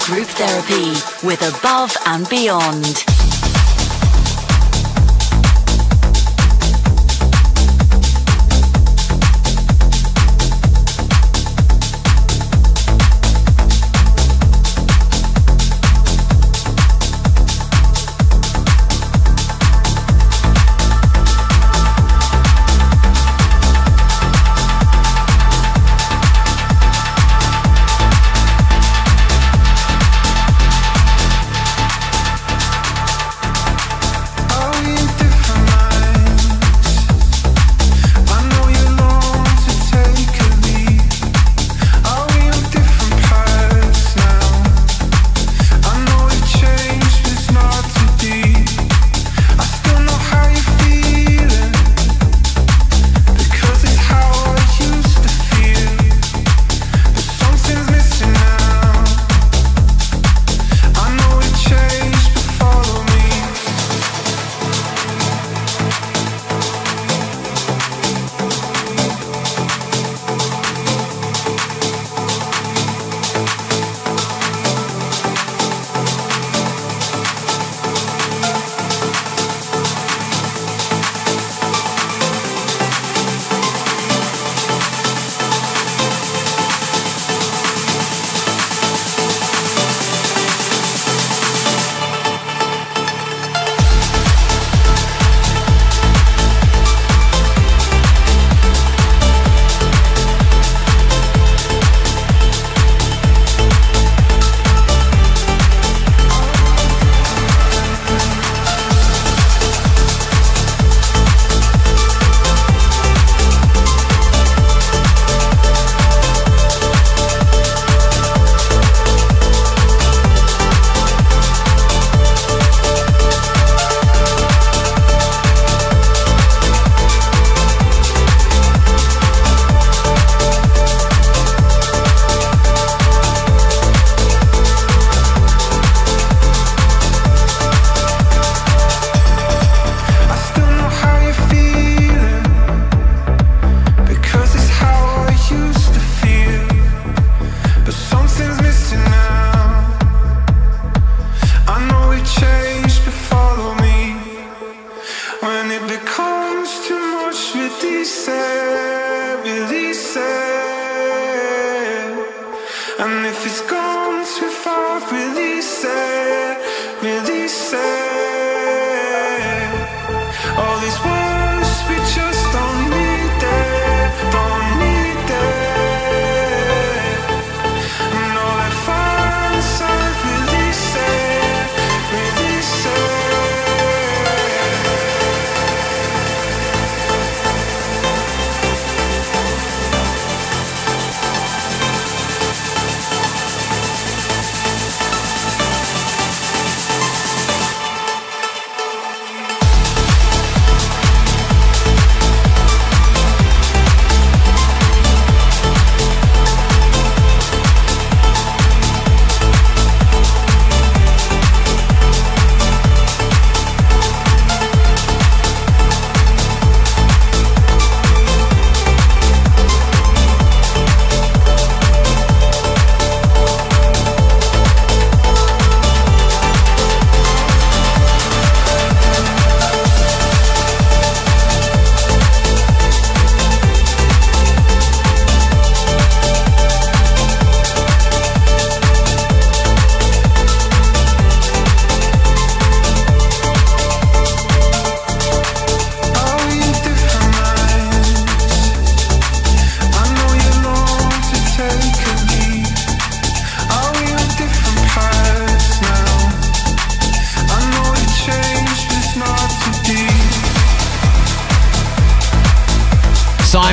Group Therapy with Above and Beyond.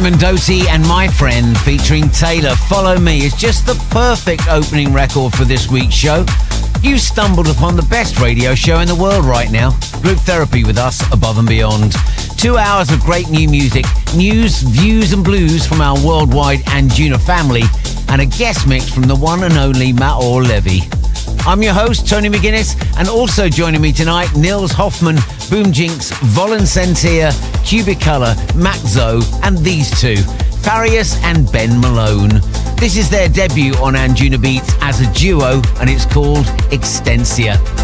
Simon Doty and My Friend featuring Tailor Follow Me is just the perfect opening record for this week's show. You stumbled upon the best radio show in the world right now. Group therapy with us above and beyond. Two hours of great new music, news, views, and blues from our worldwide Anjuna family, and a guest mix from the one and only Maor Levi. I'm your host, Tony McGuinness, and also joining me tonight, Nils Hoffman, Boom Jinx, Volencentia, Cubicolor, Mat Zo, and these two, Farius and Ben Malone. This is their debut on Anjunabeats as a duo, and it's called Extensia.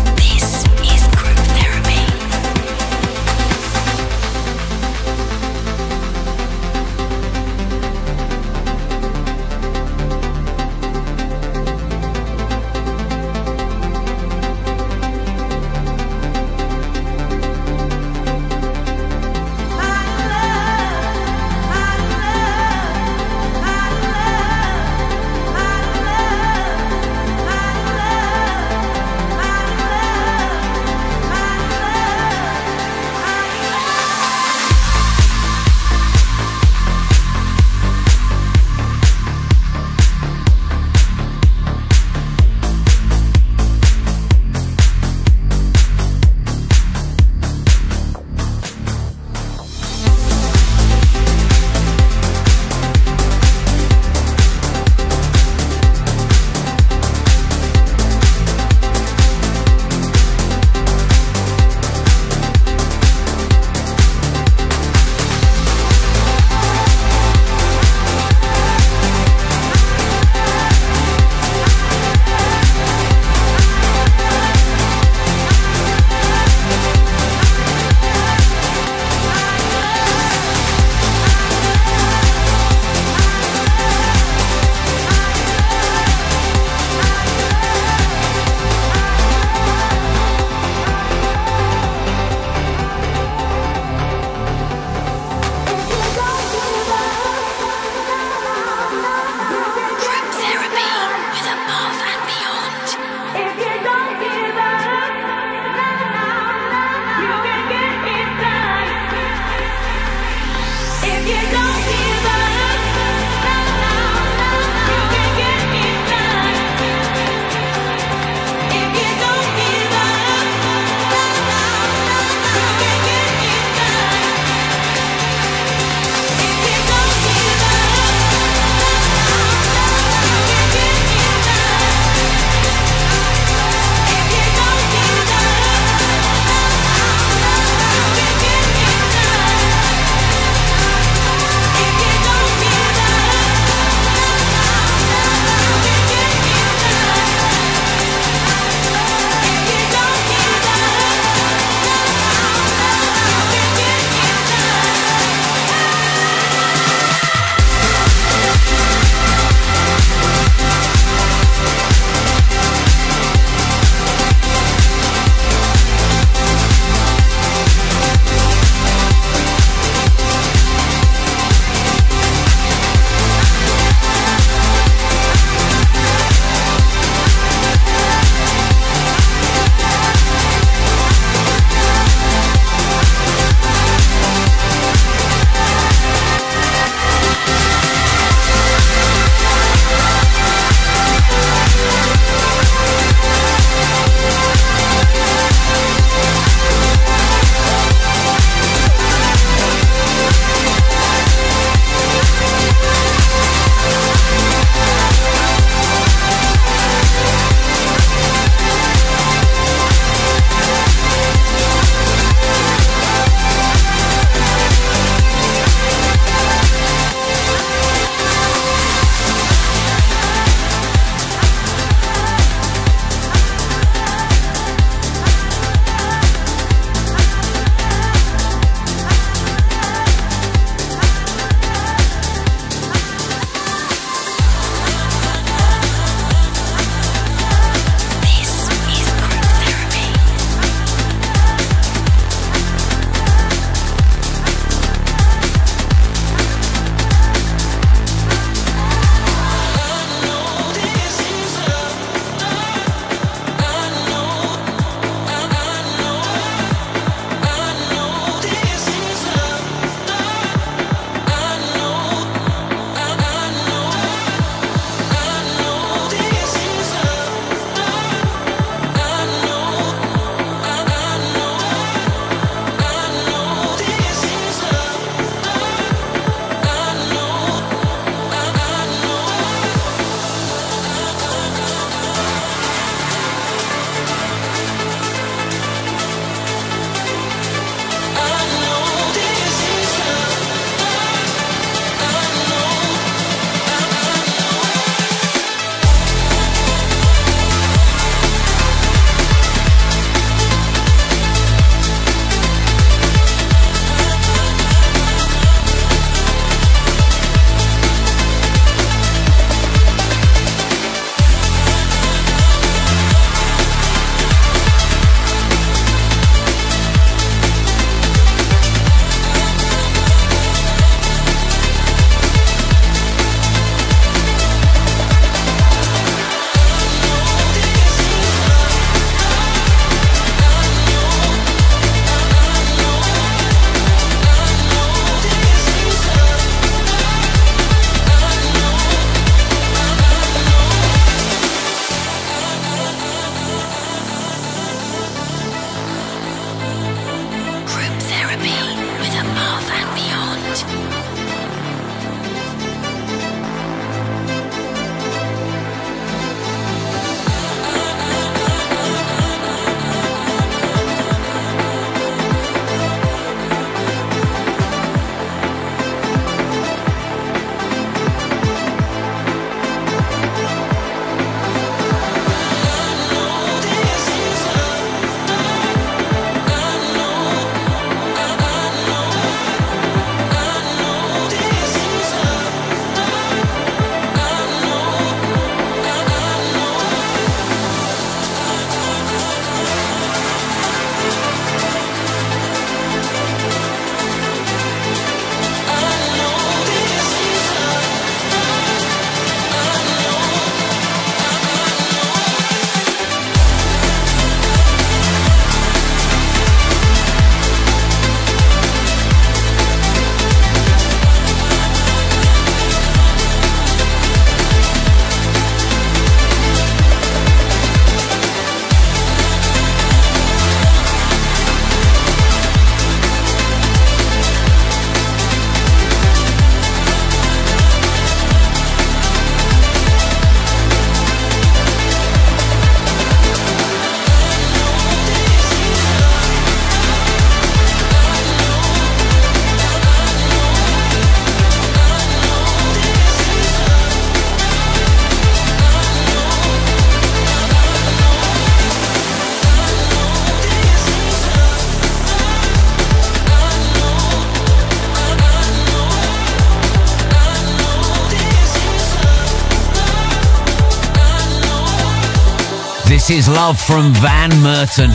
This is Love from Van Múrten.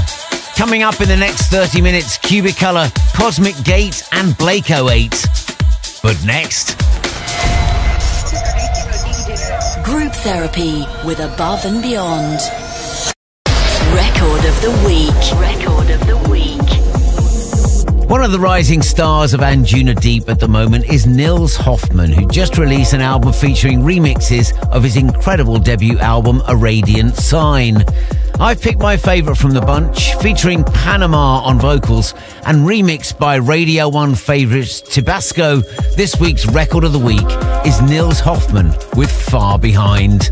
Coming up in the next 30 minutes, Cubicolor, Cosmic Gate, and Blake 08. But next. Group therapy with Above and Beyond. Record of the week. One of the rising stars of Anjunadeep at the moment is Nils Hoffman, who just released an album featuring remixes of his incredible debut album, A Radiant Sign. I've picked my favourite from the bunch, featuring Panama on vocals and remixed by Radio 1 favourites Tibasko. This week's record of the week is Nils Hoffman with Far Behind.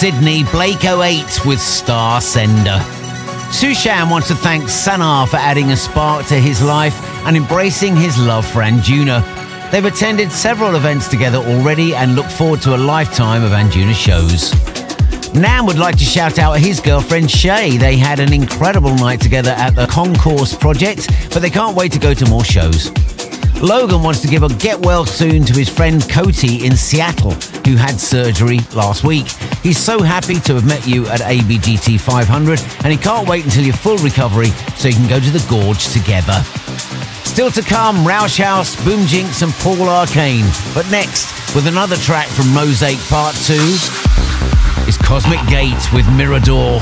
Sydney, Blake 08 with Star Sender. Sushan wants to thank Sanar for adding a spark to his life and embracing his love for Anjuna. They've attended several events together already and look forward to a lifetime of Anjuna shows. Nam would like to shout out his girlfriend Shay. They had an incredible night together at the Concourse Project, but they can't wait to go to more shows. Logan wants to give a get well soon to his friend Coty in Seattle, who had surgery last week. He's so happy to have met you at ABGT 500, and he can't wait until your full recovery so you can go to the gorge together. Still to come, Rauschhaus, Boom Jinx, and Paul Arcane. But next, with another track from Mosaic Part 2, is Cosmic Gate with Mirador.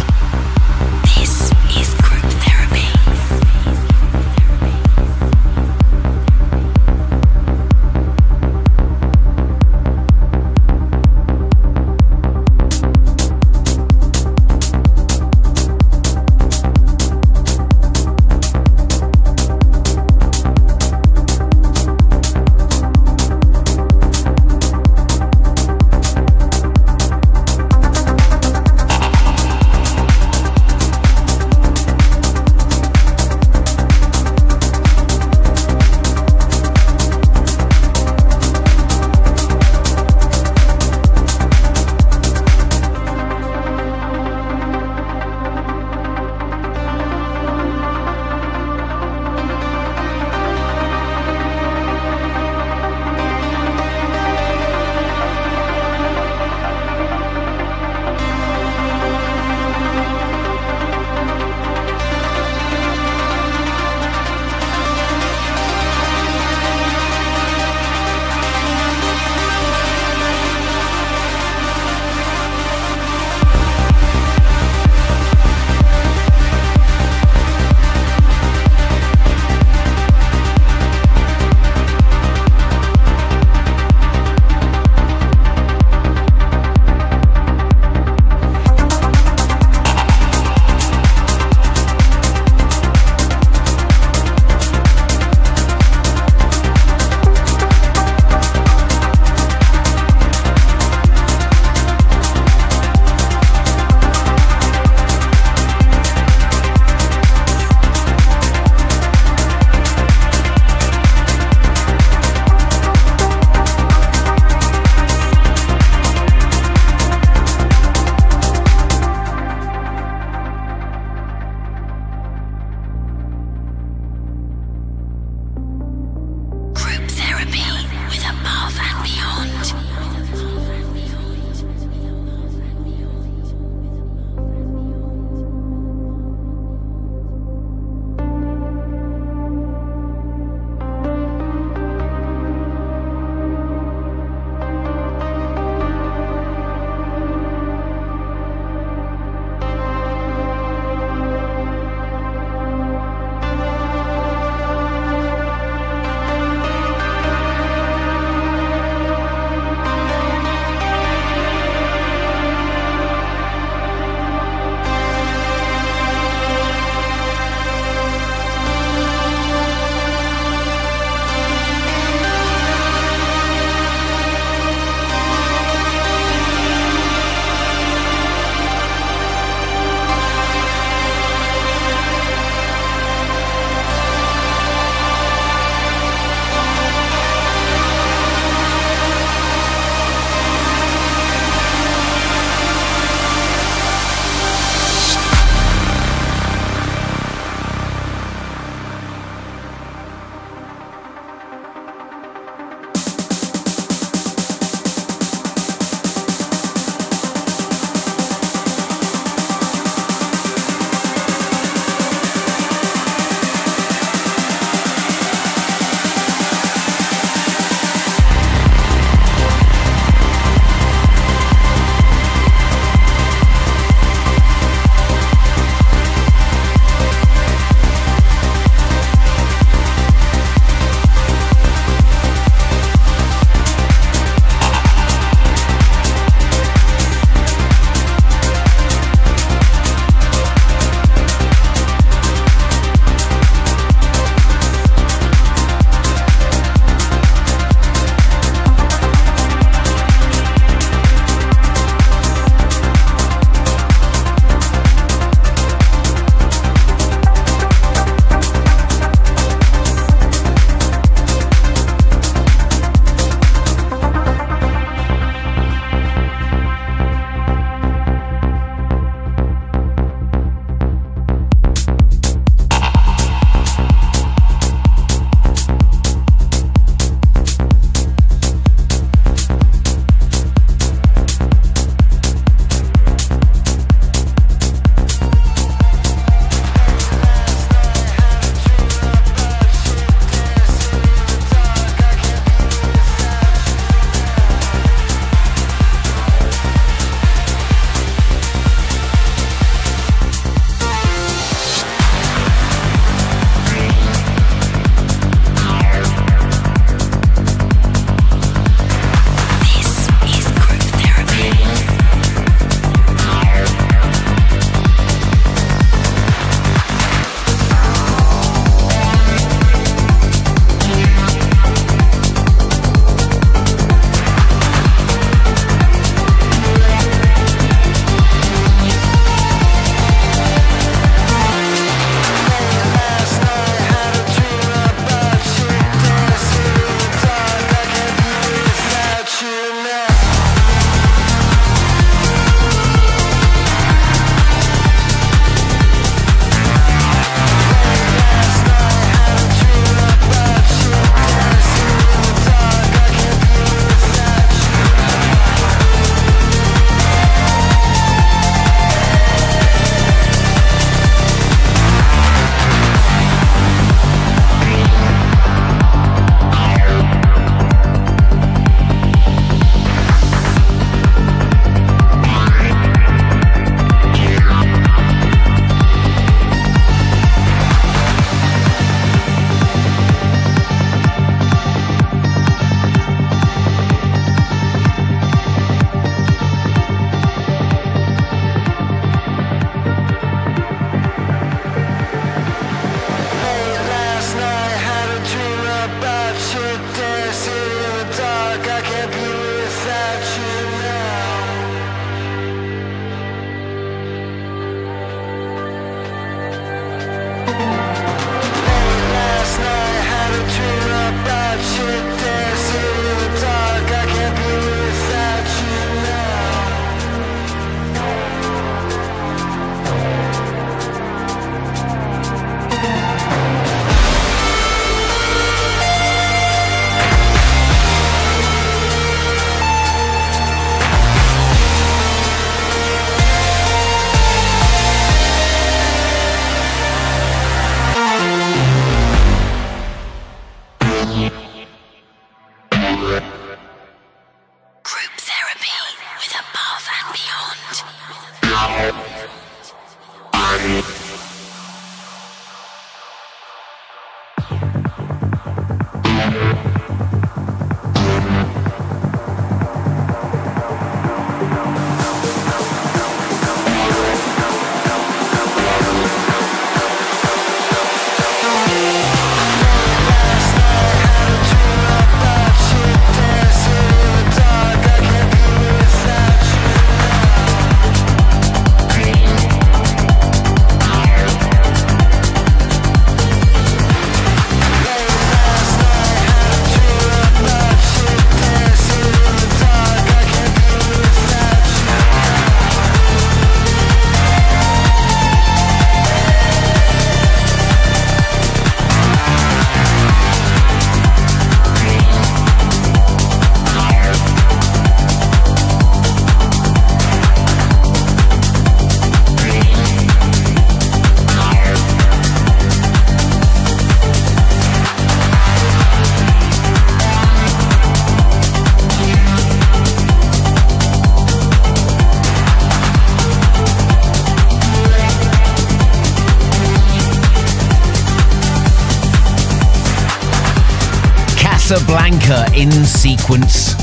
Kasablanca in sequence.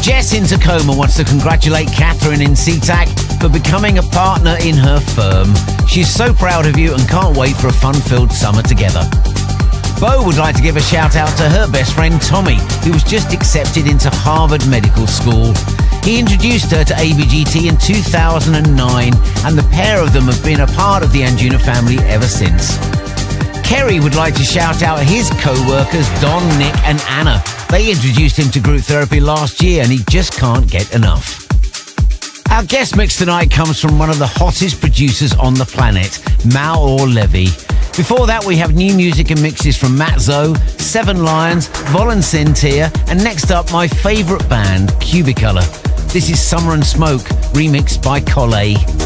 Jess in Tacoma wants to congratulate Catherine in SeaTac for becoming a partner in her firm. She's so proud of you and can't wait for a fun filled summer together. Bo would like to give a shout out to her best friend Tommy, who was just accepted into Harvard Medical School. He introduced her to ABGT in 2009, and the pair of them have been a part of the Anjuna family ever since. Kerry would like to shout out his co-workers Don, Nick and Anna. They introduced him to group therapy last year and he just can't get enough. Our guest mix tonight comes from one of the hottest producers on the planet, Maor Levi. Before that, we have new music and mixes from Mat Zo, Seven Lions, Volen Sentir, and next up, my favourite band, Cubicolor. This is Summer and Smoke, remixed by Collé.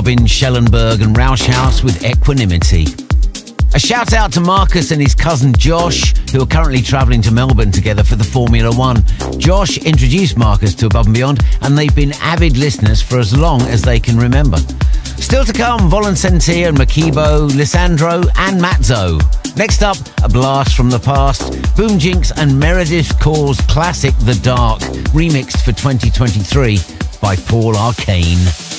Robin Schellenberg and Rauschhaus with Equanimity. A shout out to Marcus and his cousin Josh, who are currently travelling to Melbourne together for the Formula One. Josh introduced Marcus to Above and Beyond, and they've been avid listeners for as long as they can remember. Still to come, Volen Sentir and Makibo, Lissandro, and Mat Zo. Next up, a blast from the past. Boom Jinx and Meredith Call's classic The Dark, remixed for 2023 by Paul Arcane.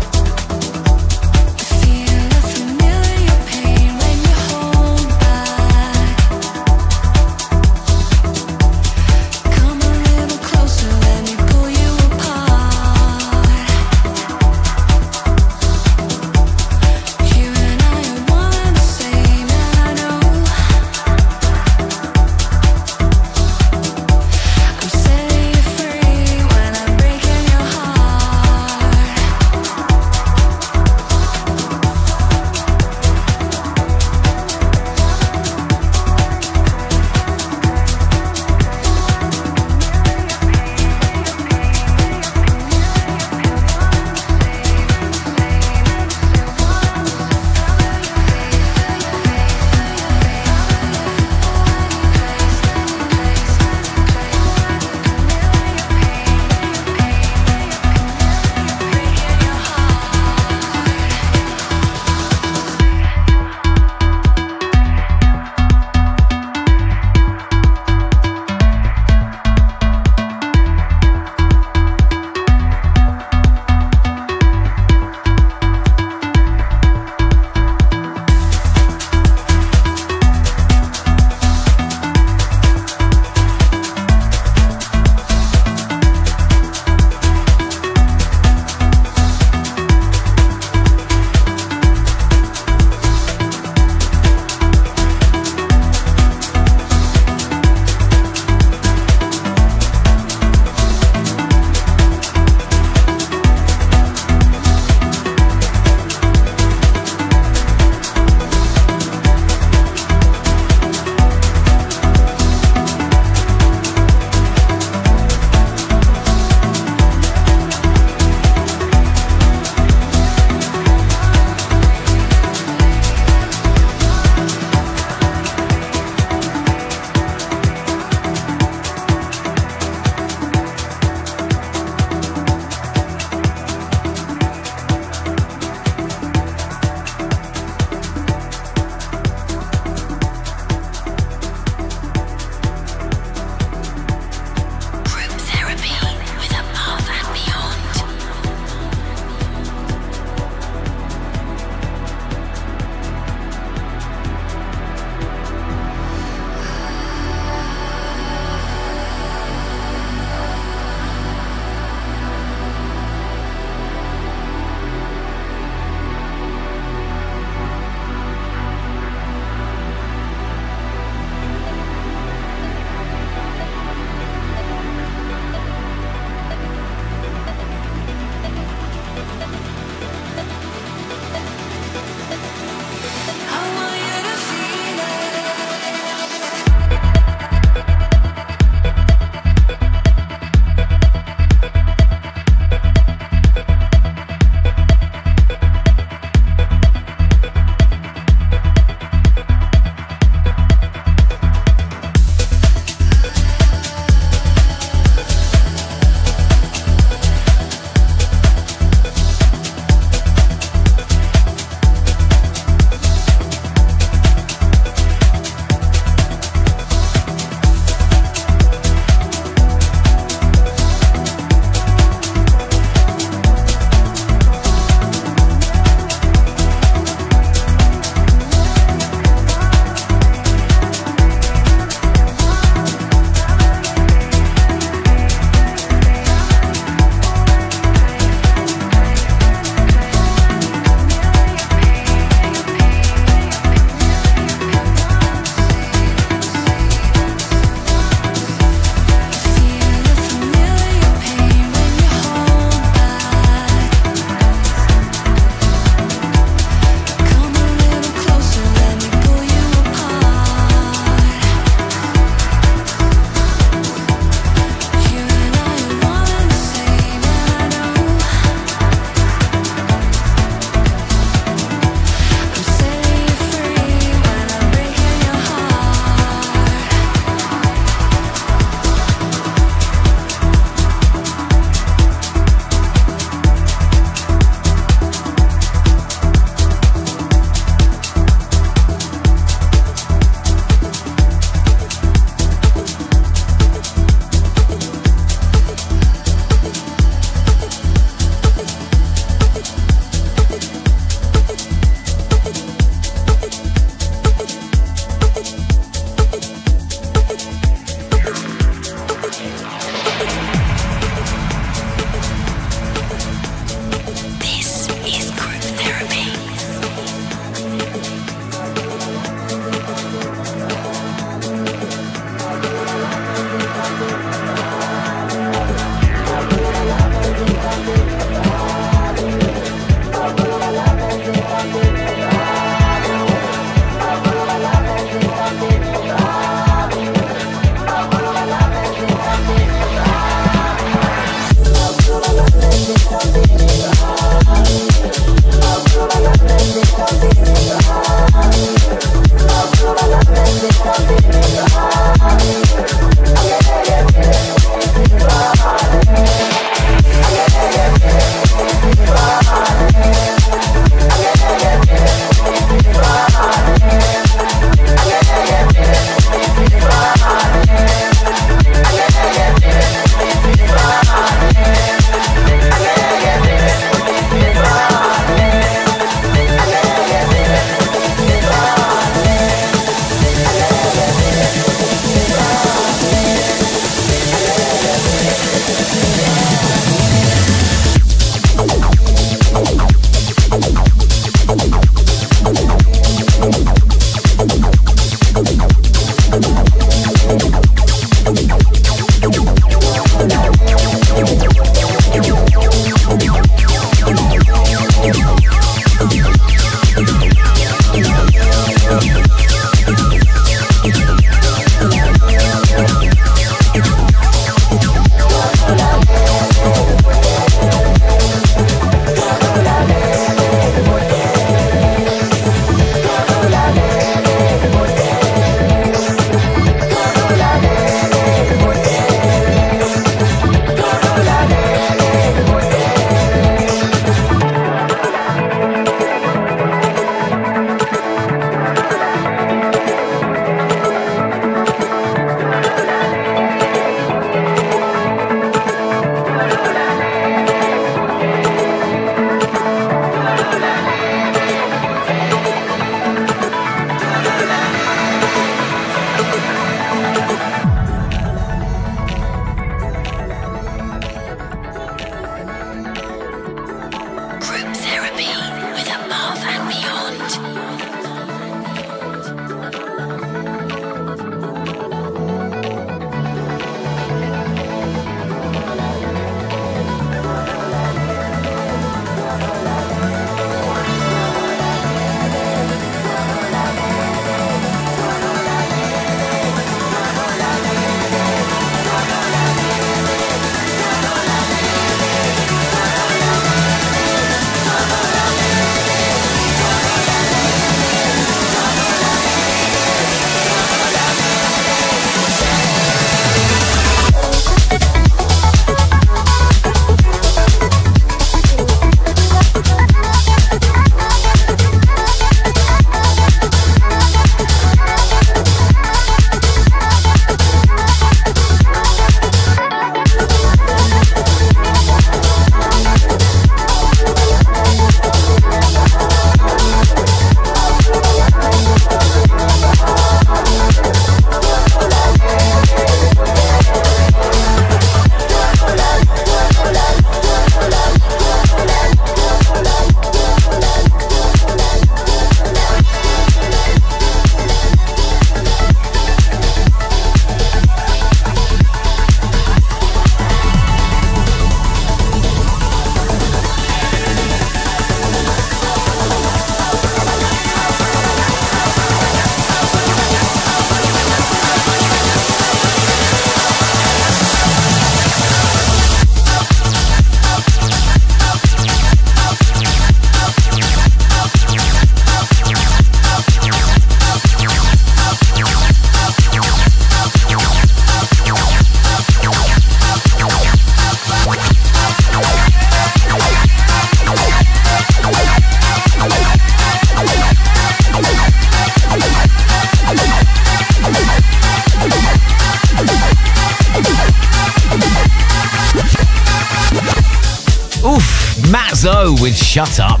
Shut Up.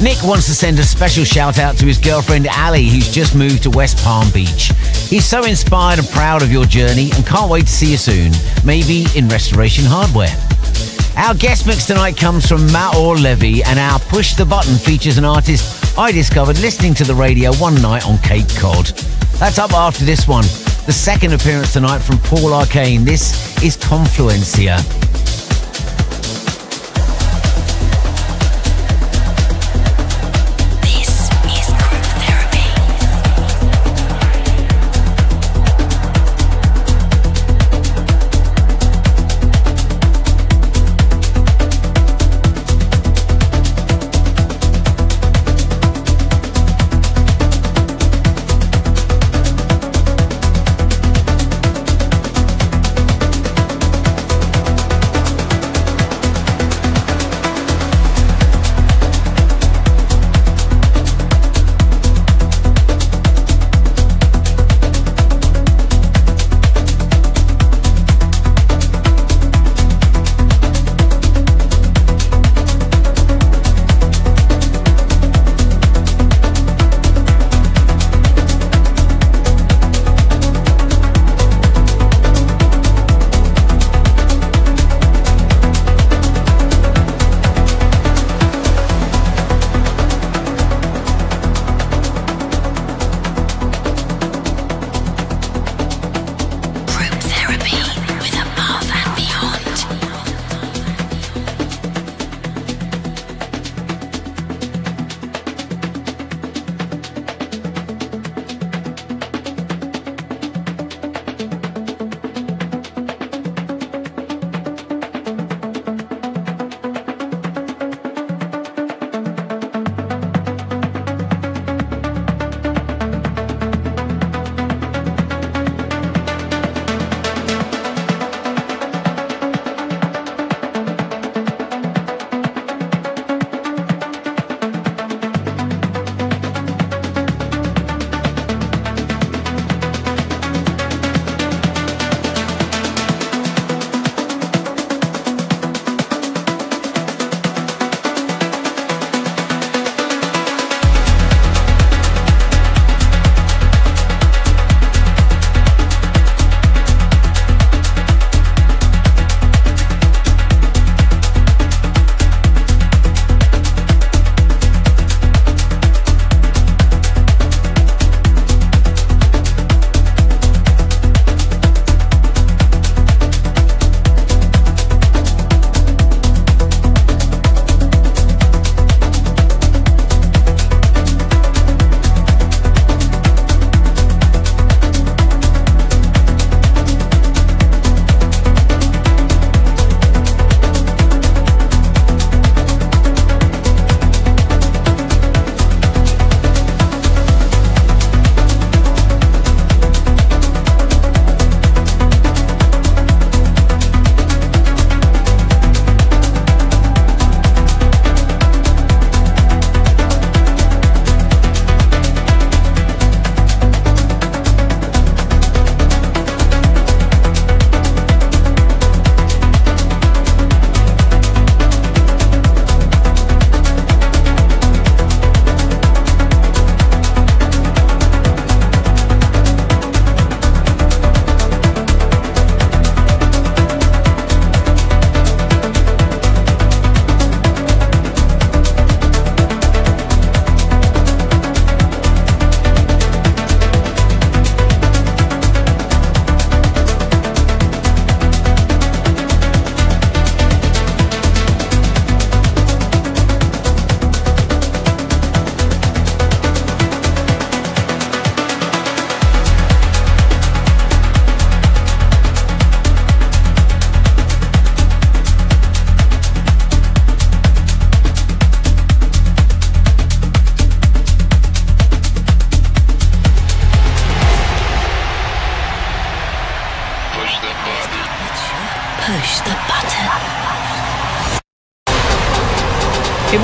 Nick wants to send a special shout out to his girlfriend Ali, who's just moved to West Palm Beach. He's so inspired and proud of your journey and can't wait to see you soon, maybe in Restoration Hardware. Our guest mix tonight comes from Maor Levi, and our Push the Button features an artist I discovered listening to the radio one night on Cape Cod. That's up after this one. The second appearance tonight from Paul Arcane. This is Confluencia.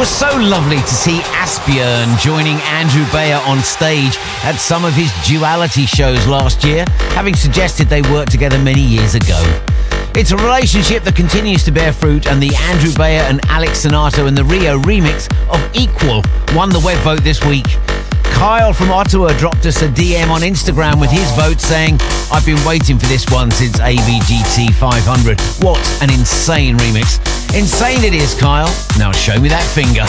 Lovely to see Asbjørn joining Andrew Bayer on stage at some of his duality shows last year, having suggested they worked together many years ago. It's a relationship that continues to bear fruit, and the Andrew Bayer and Alex Sonata and TheRio remix of Equal won the web vote this week. Kyle from Ottawa dropped us a DM on Instagram with his vote saying, I've been waiting for this one since ABGT 500. What an insane remix. Insane it is, Kyle. Now show me that finger.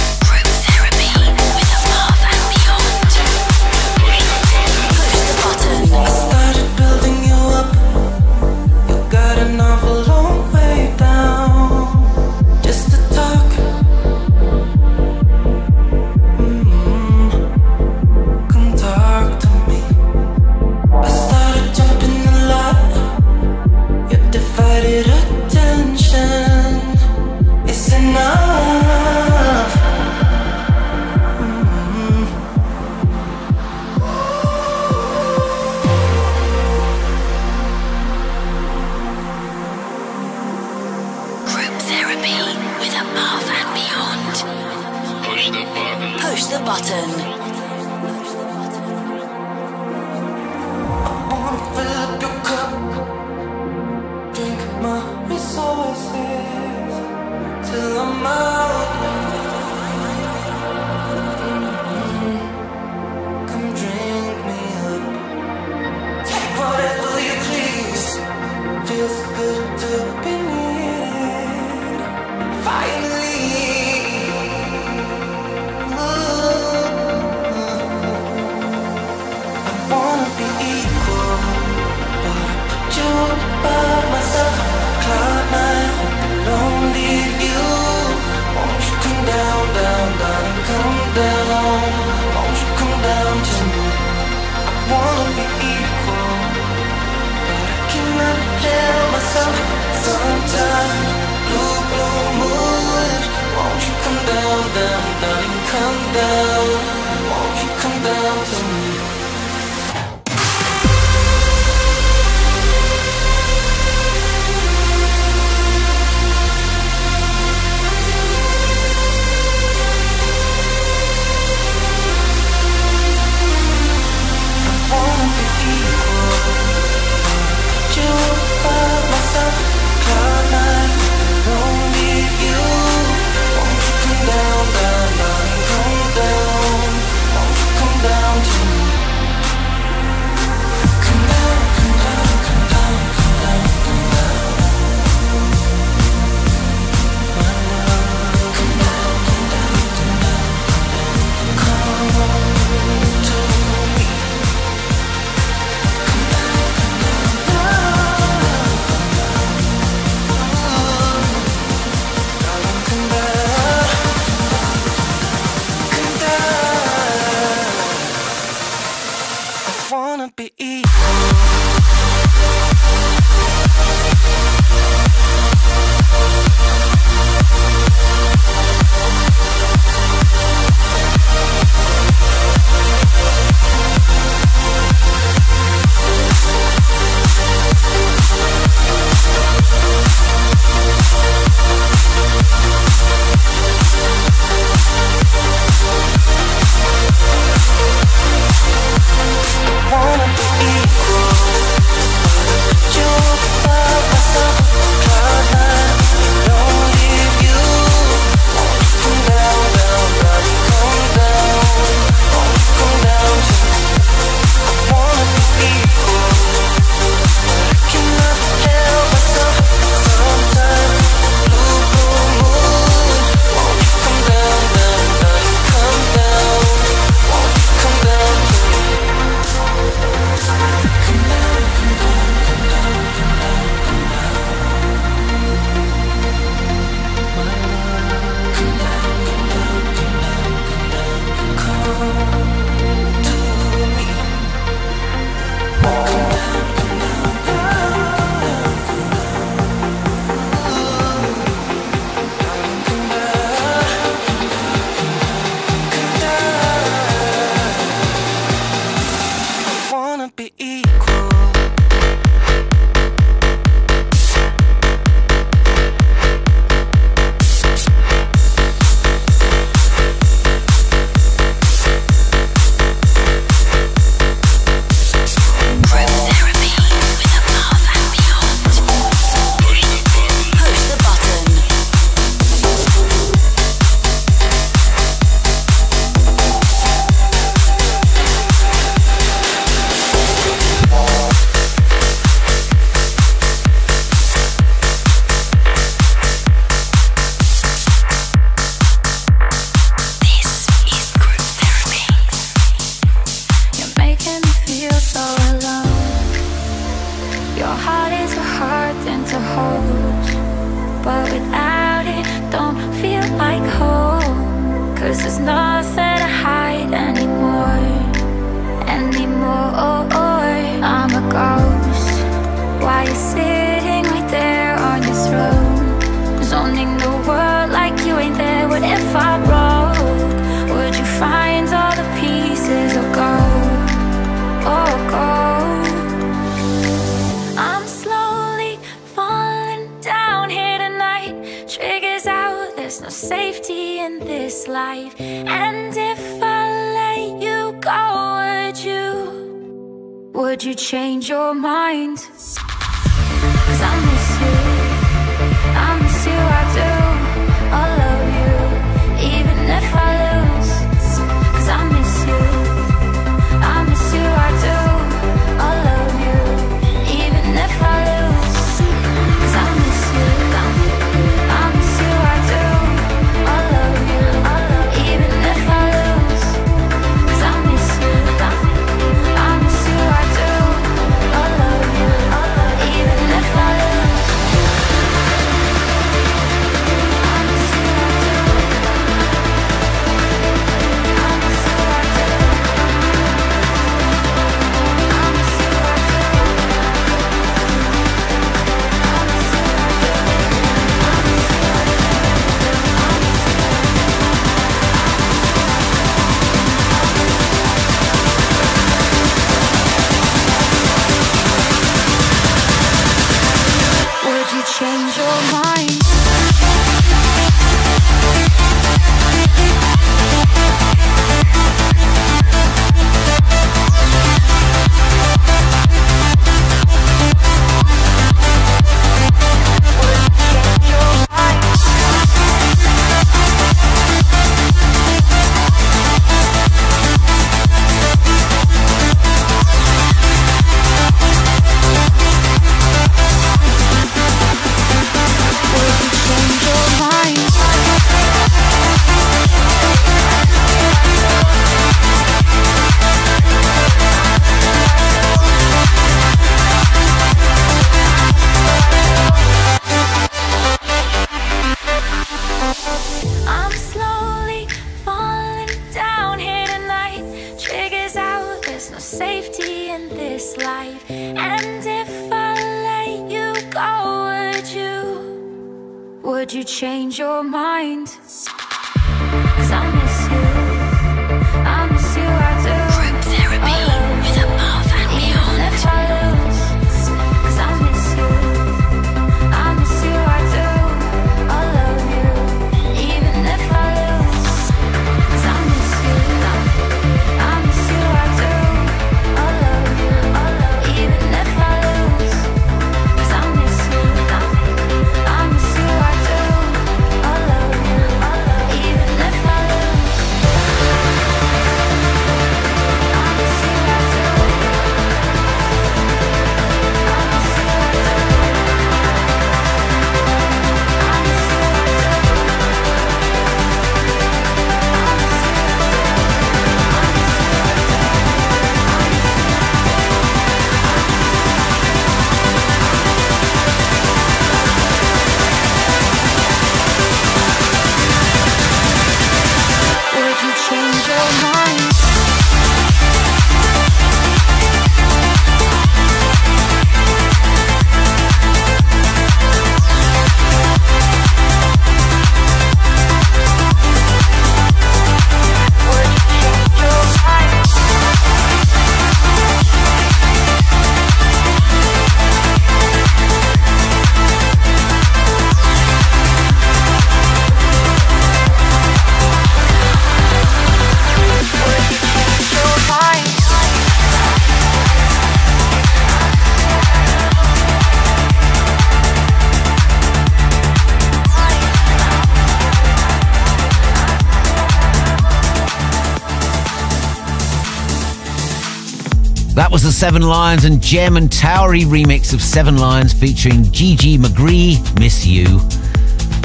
Seven Lions and Gem and Tauri remix of Seven Lions featuring GG Magree, Miss You.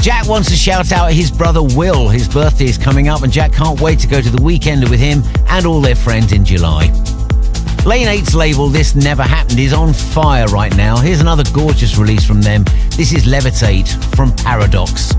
Jack wants to shout out his brother Will. His birthday is coming up, and Jack can't wait to go to the weekend with him and all their friends in July. Lane 8's label This Never Happened is on fire right now. Here's another gorgeous release from them. This is Levitate from Paradox.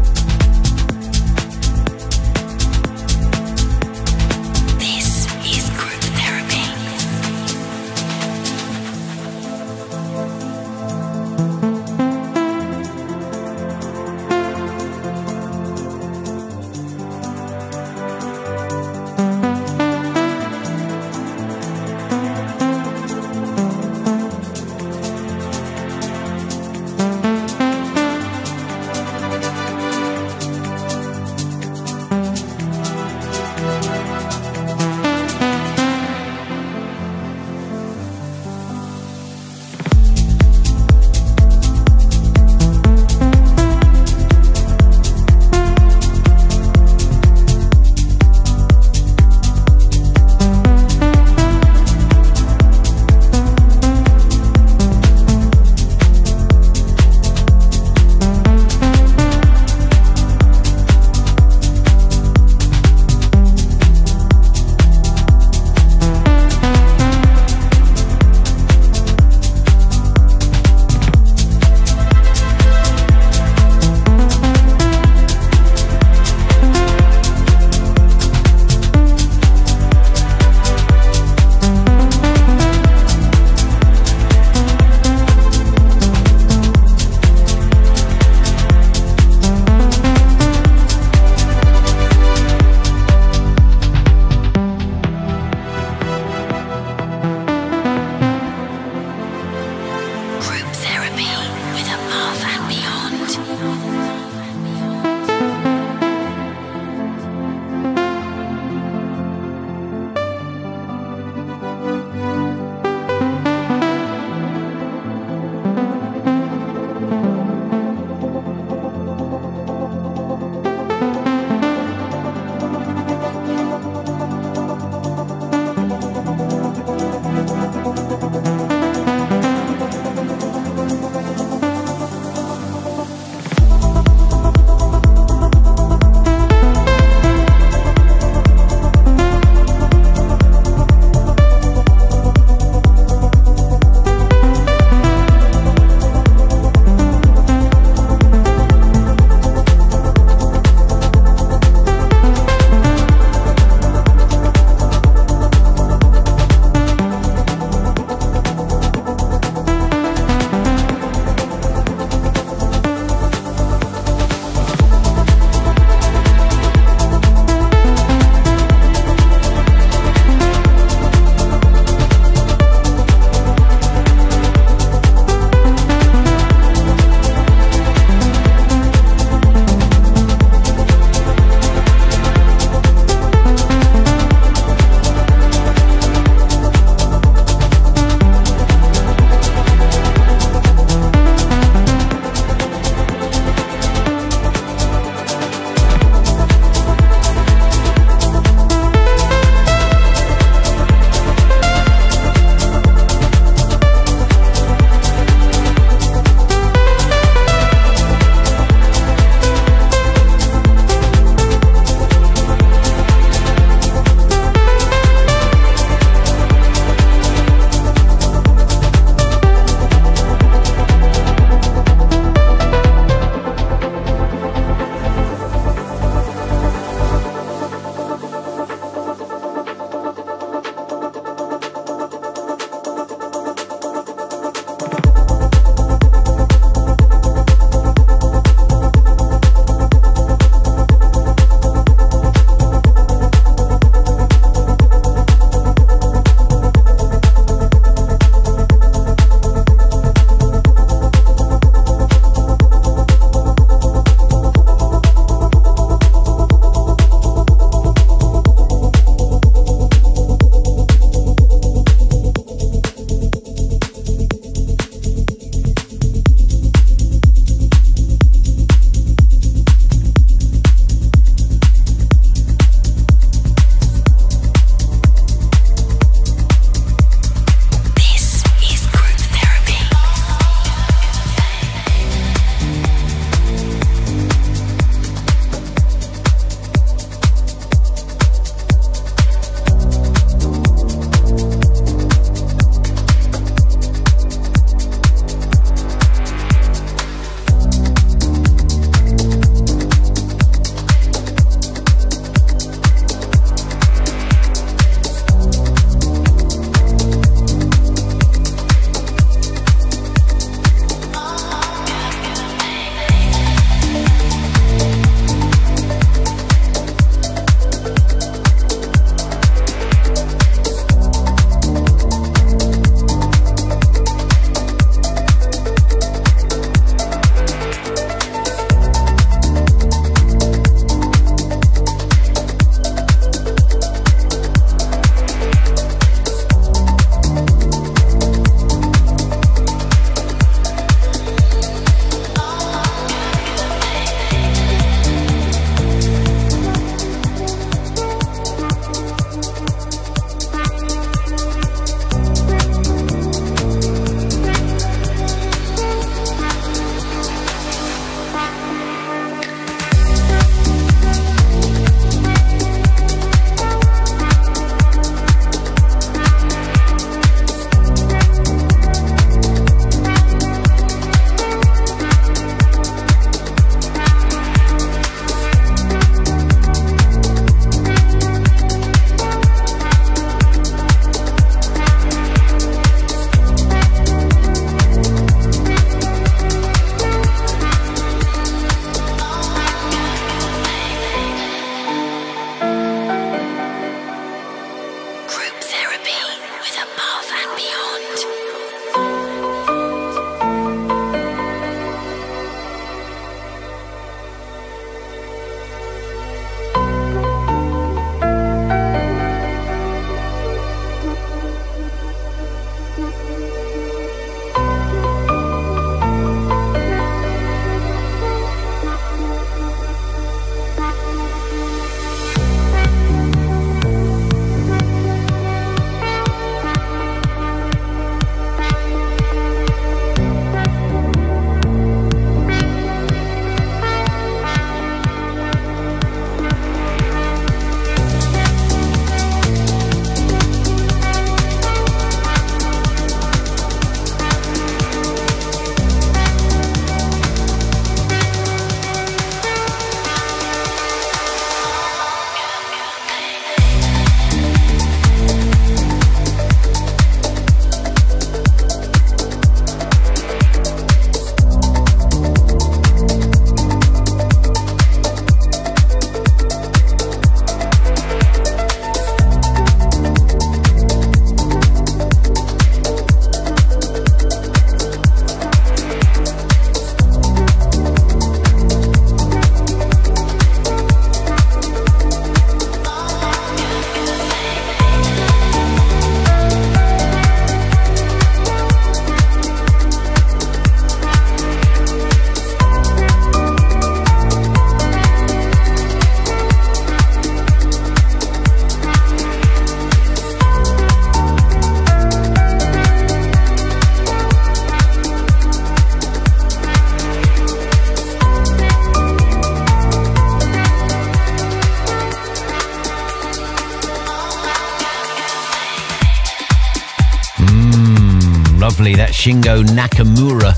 Lovely. That Shingo Nakamura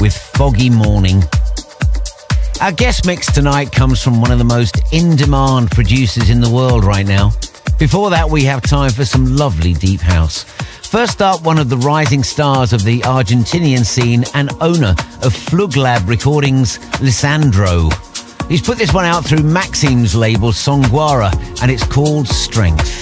with Foggy Morning. Our guest mix tonight comes from one of the most in demand producers in the world right now. Before that, we have time for some lovely deep house. First up, one of the rising stars of the Argentinian scene and owner of Fluglab Recordings, Lisandro. He's put this one out through Maxim's label Songuara, and it's called Strength.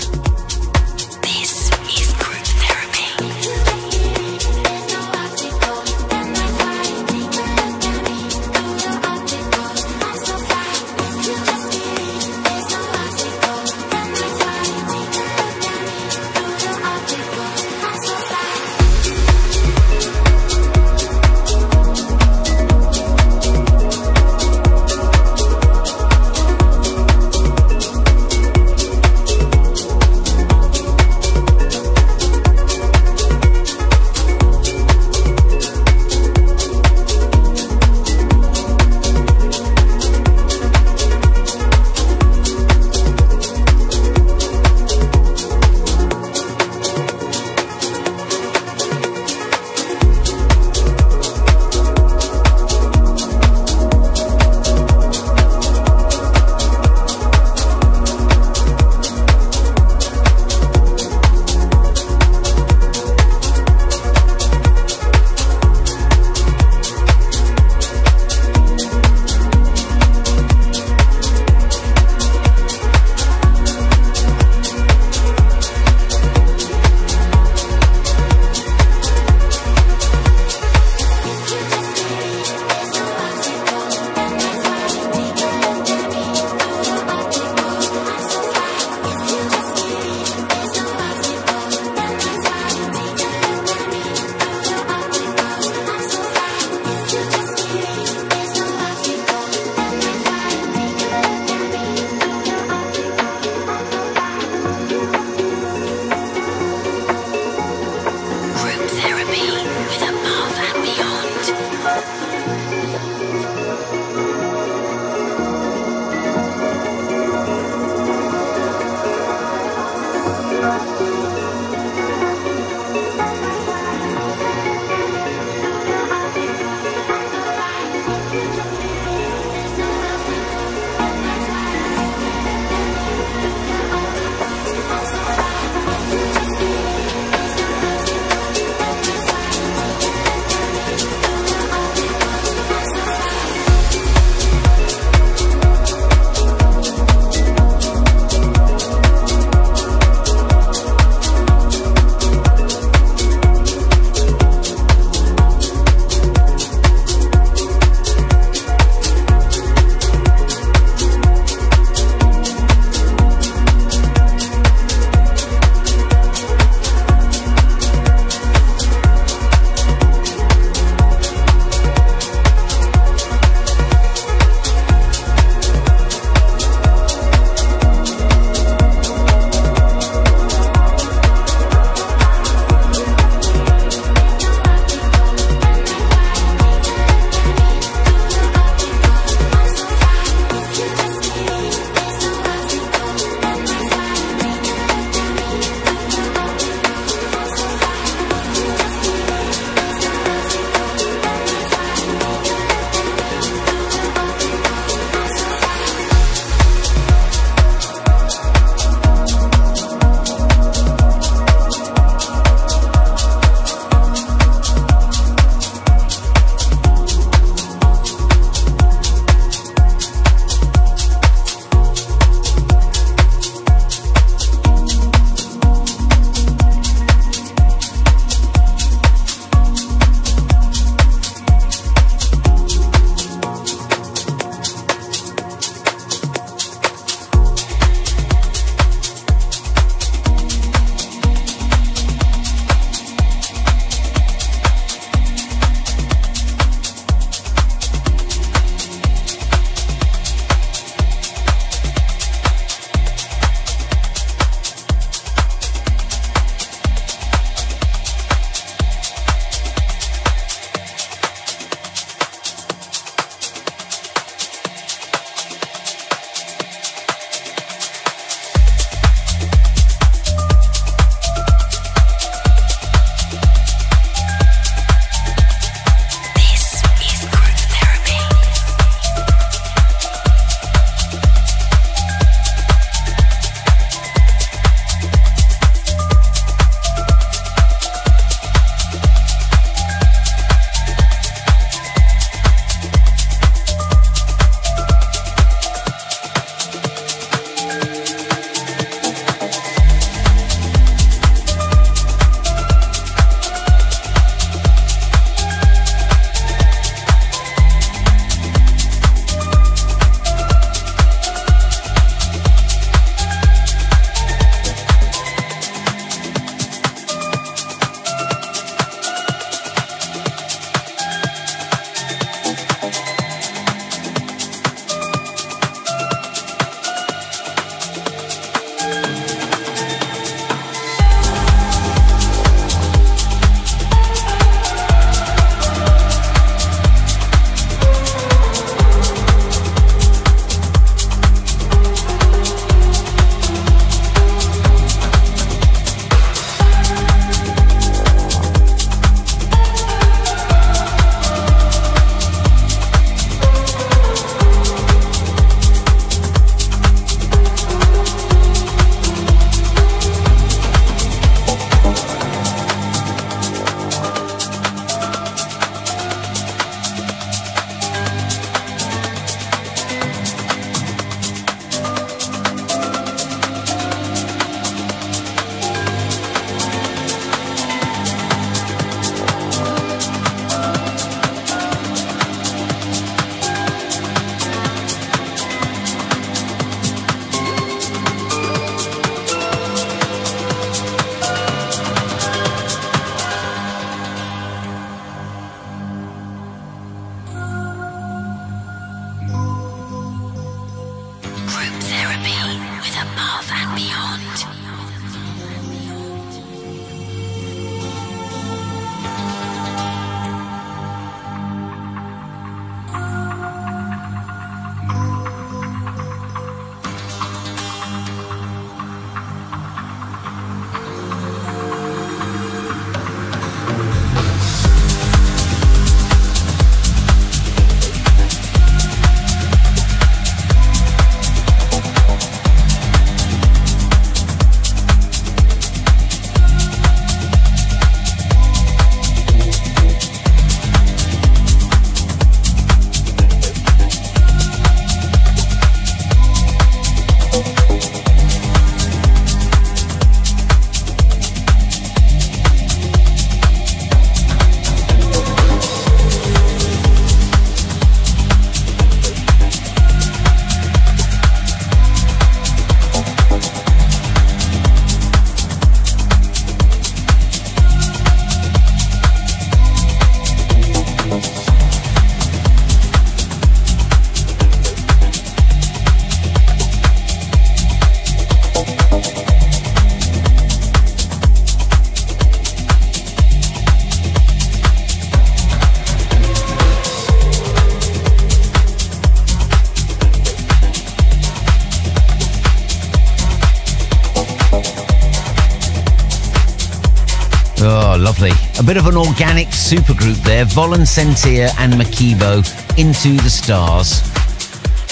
An organic supergroup there. Volen Sentir and Makibo into the stars.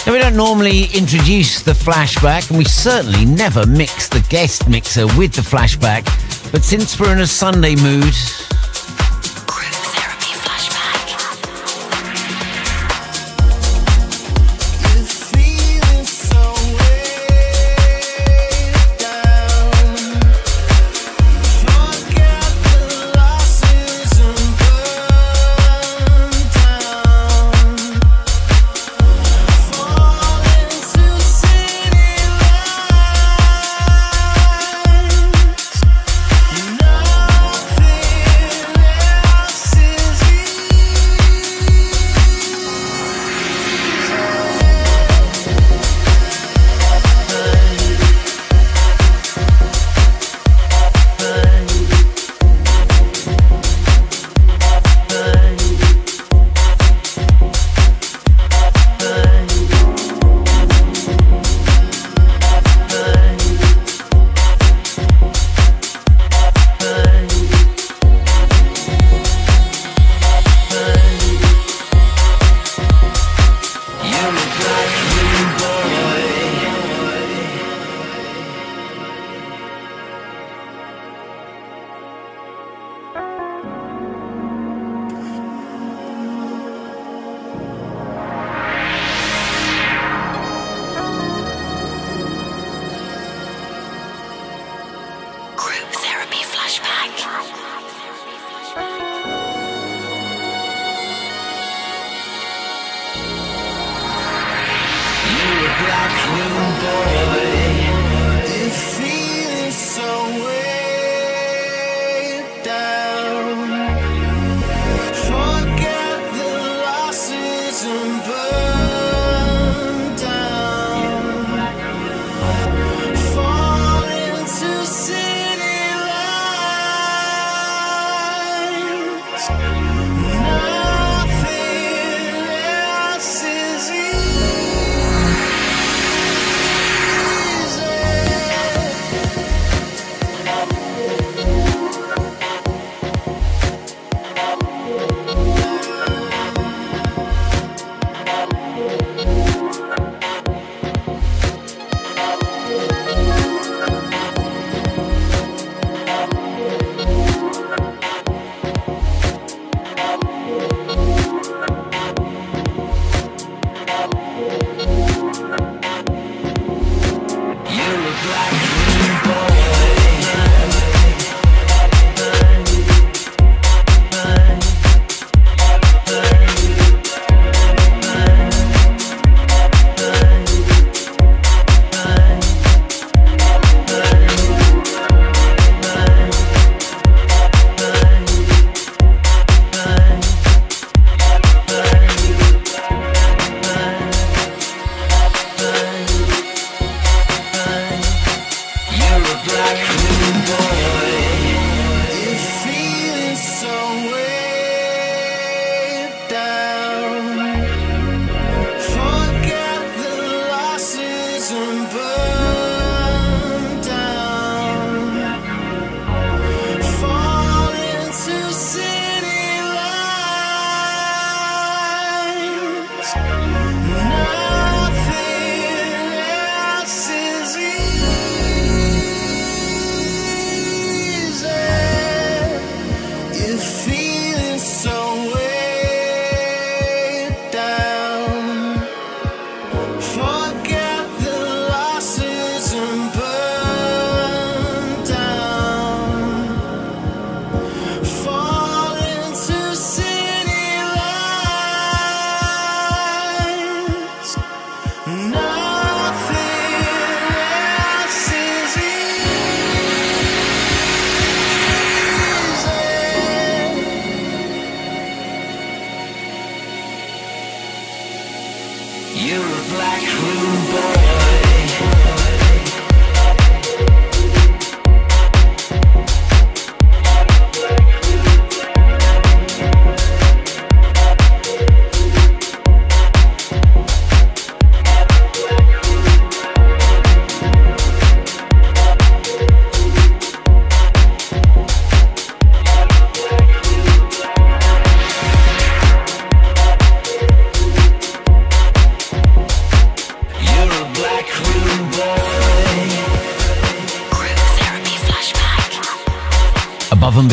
Now, we don't normally introduce the flashback, and we certainly never mix the guest mixer with the flashback. But since we're in a Sunday mood,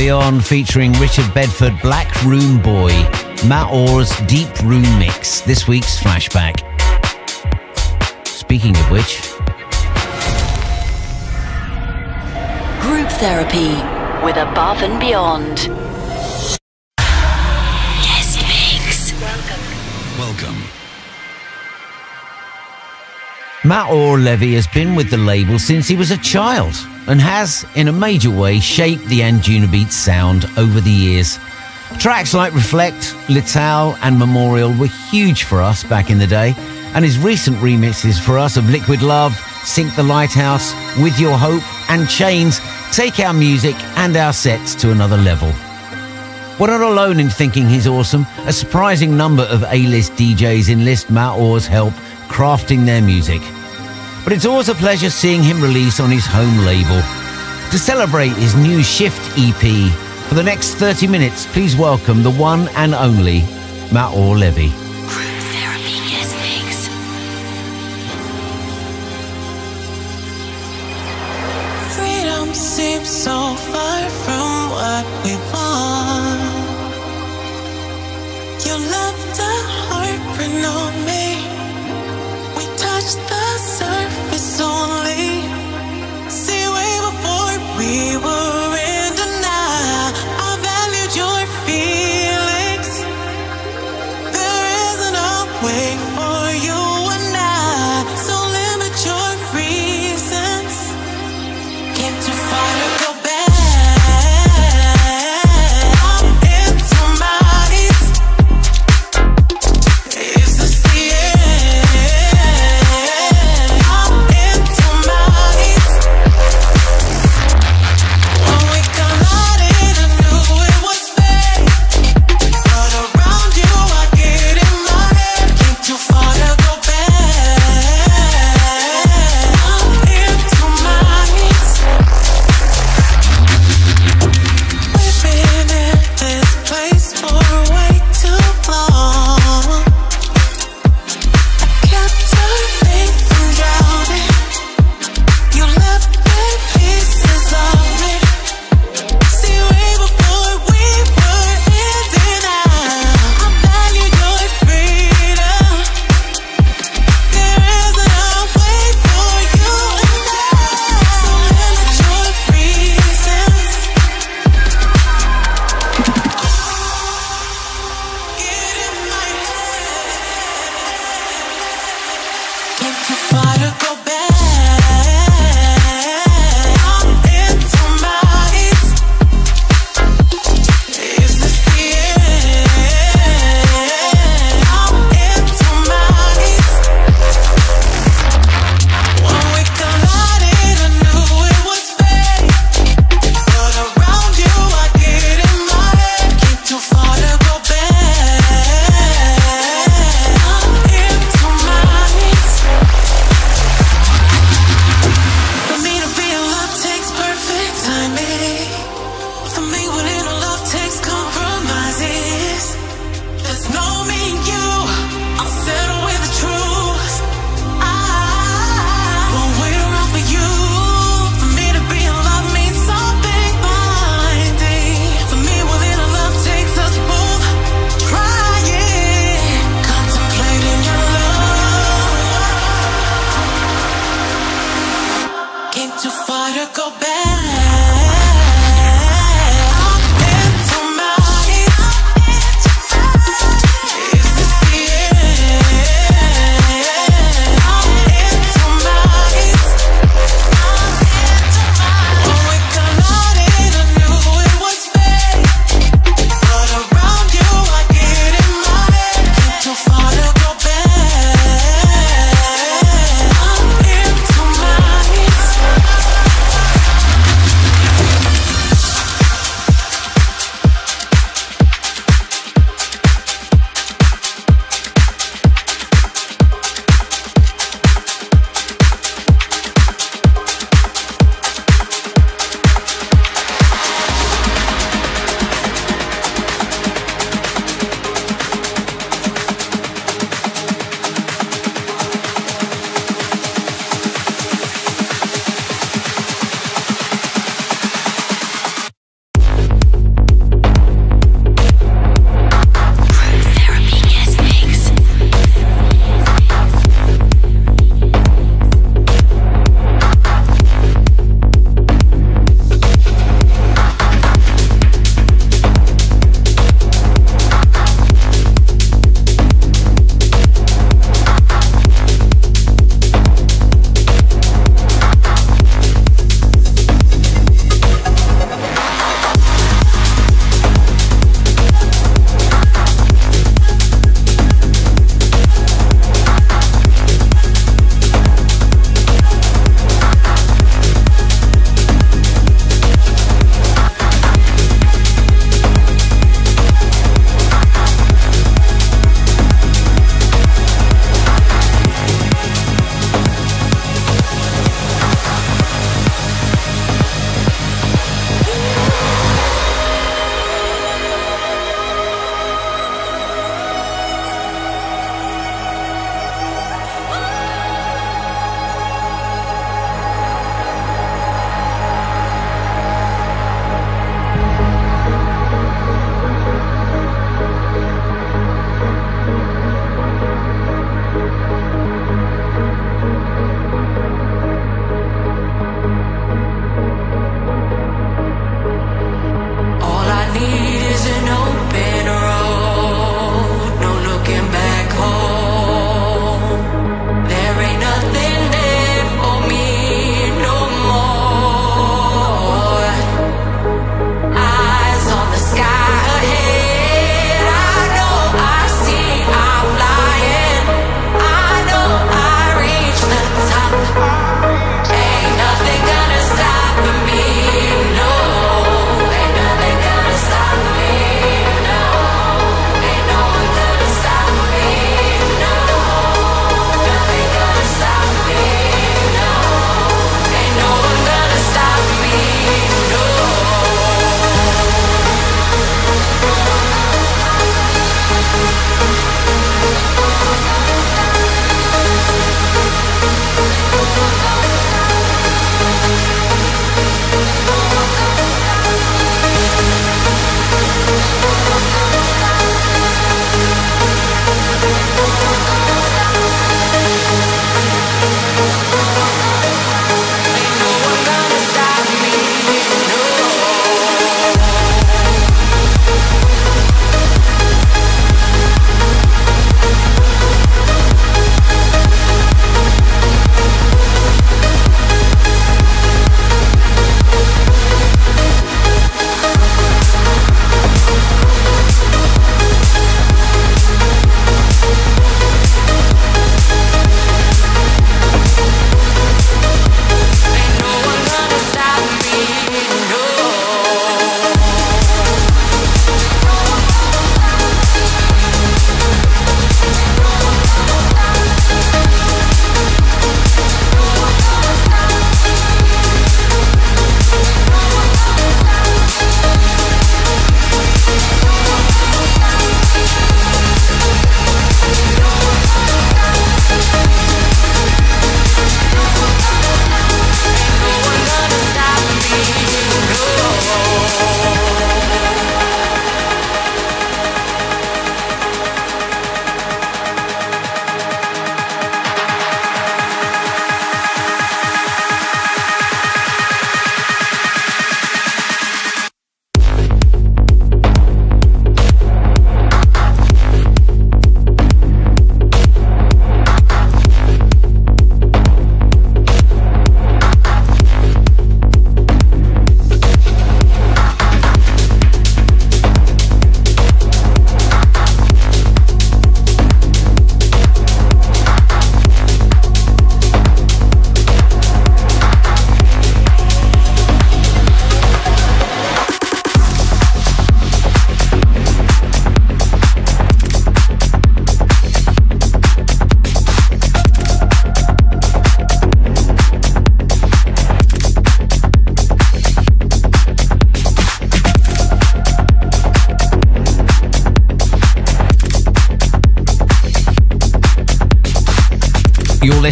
Beyond featuring Richard Bedford, Black Room Boy, Maor's Deep Room Mix, this week's flashback. Speaking of which, Group Therapy with Above and Beyond. Maor Levi has been with the label since he was a child and has, in a major way, shaped the Anjunabeats sound over the years. Tracks like Reflect, Lital, and Memorial were huge for us back in the day, and his recent remixes for us of Liquid Love, Sink the Lighthouse, With Your Hope, and Chains take our music and our sets to another level. We're not alone in thinking he's awesome. A surprising number of A-list DJs enlist Maor's help crafting their music but it's always a pleasure seeing him release on his home label. To celebrate his new Shift EP, for the next 30 minutes, please welcome the one and only Maor Levi. Freedom seems so far from what we want. You left a heartprint on me. Only. See, way before we were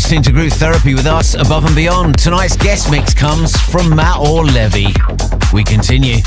listening to Group Therapy with us, Above and Beyond. Tonight's guest mix comes from Maor Levi. We continue.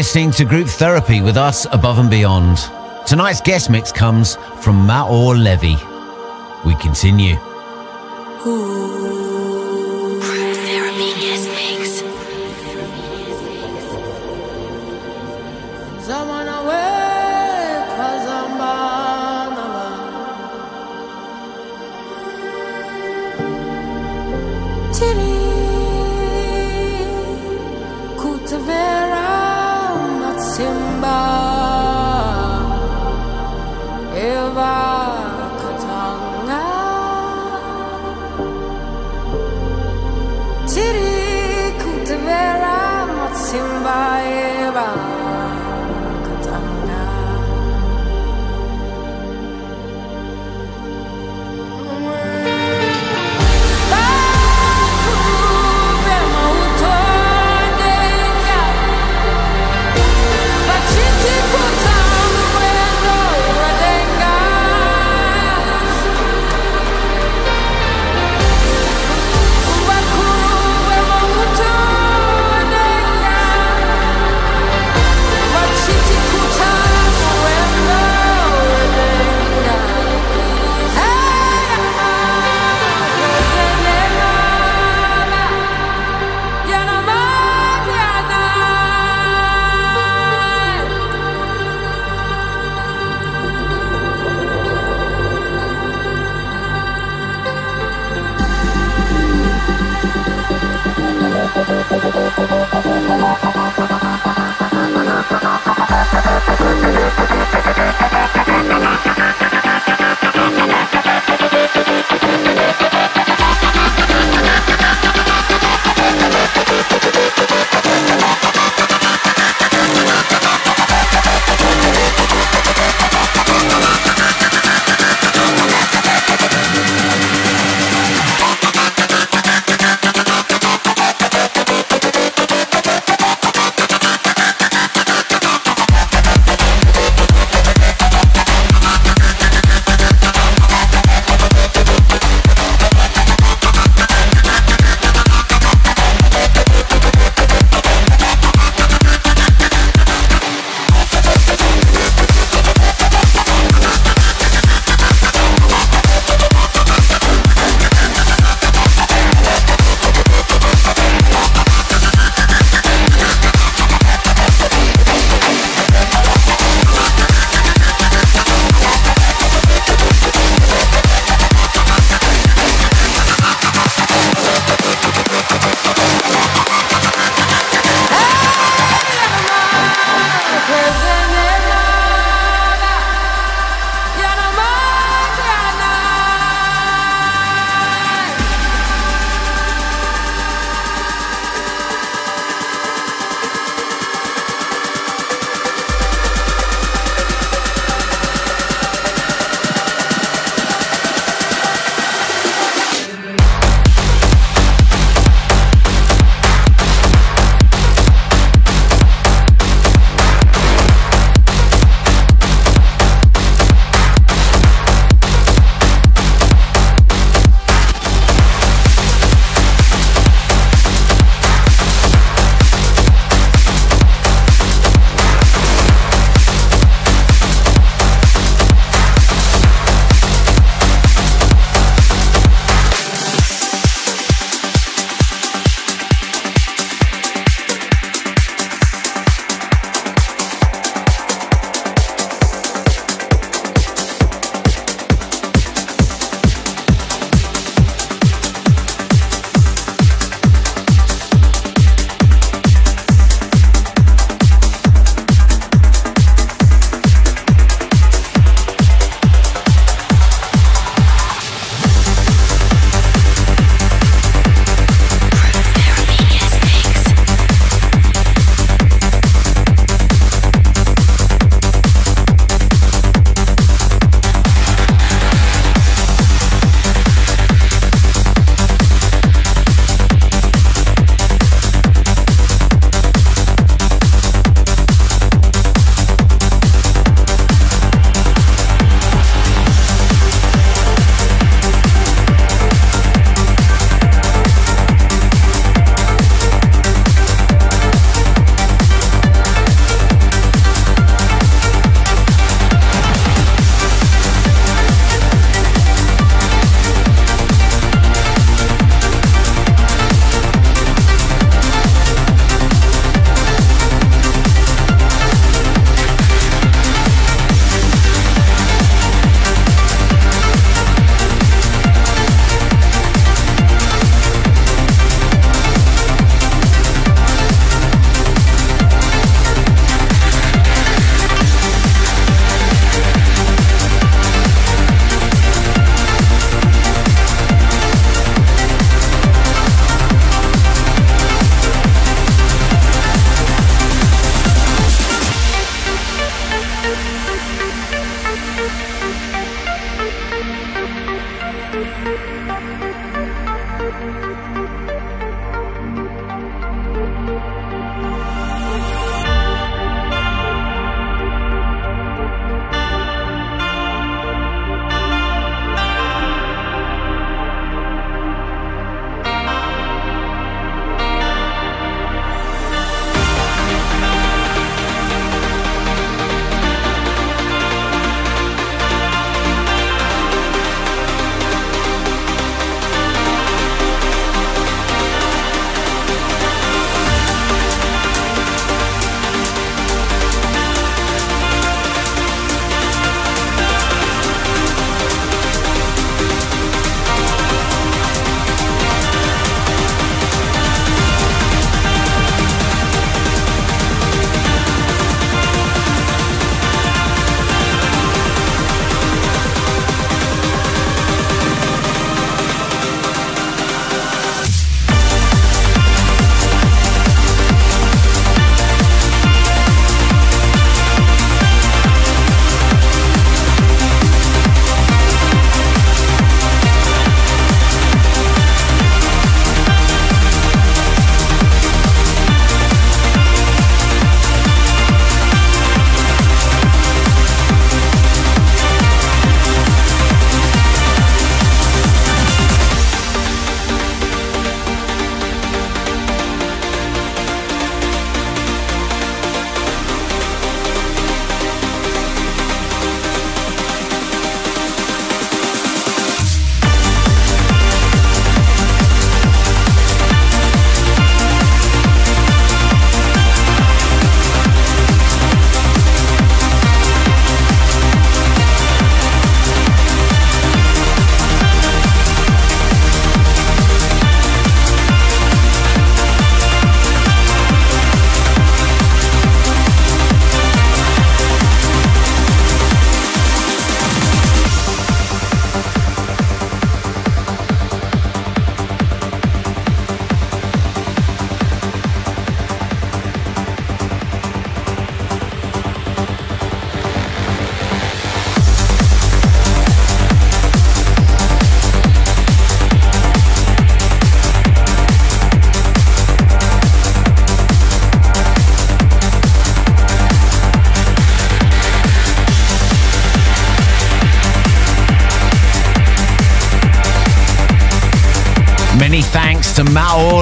Listening to Group Therapy with us above and beyond. Tonight's guest mix comes from Maor Levi. We continue.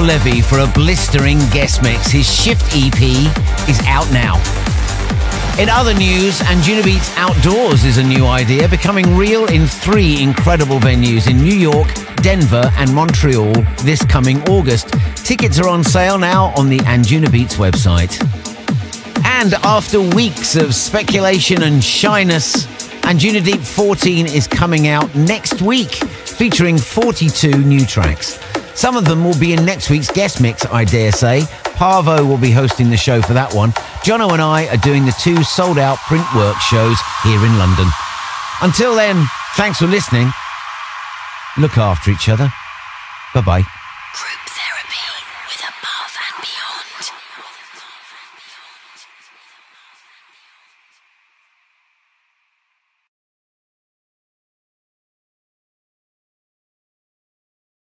Levi for a blistering guest mix. His Shift EP is out now. In other news, Anjunabeats Outdoors is a new idea, becoming real in three incredible venues in New York, Denver, and Montreal this coming August. Tickets are on sale now on the Anjunabeats website. And after weeks of speculation and shyness, Anjunadeep 14 is coming out next week, featuring 42 new tracks. Some of them will be in next week's guest mix, I dare say. Paavo will be hosting the show for that one. Jono and I are doing the two sold out print work shows here in London. Until then, thanks for listening. Look after each other. Bye bye.